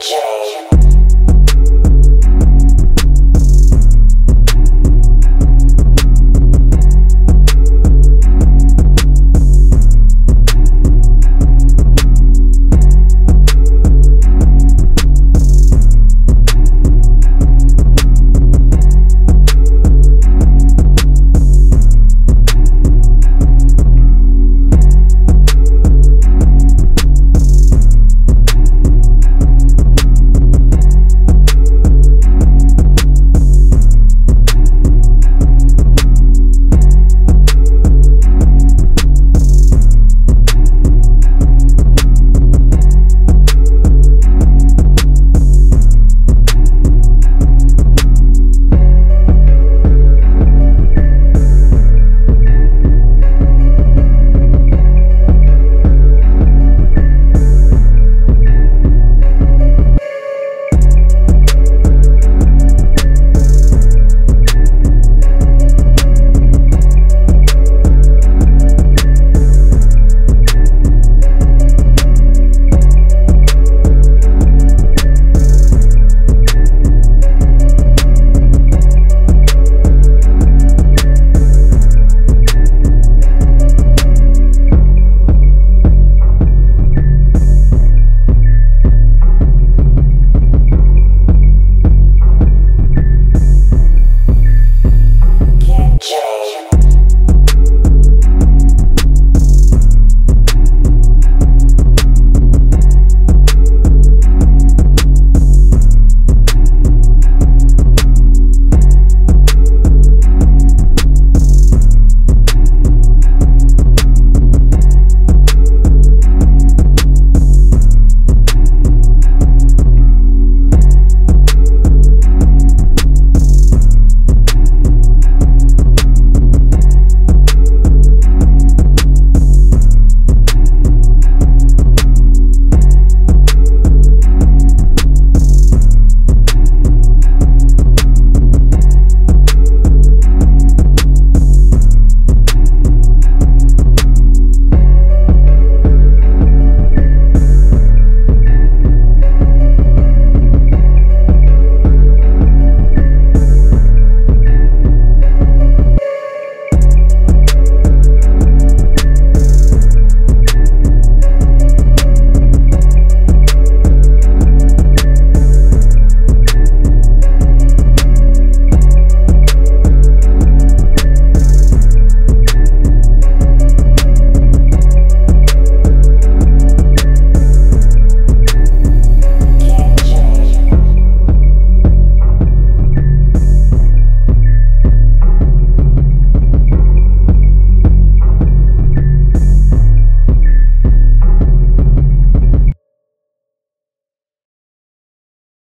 Lounge.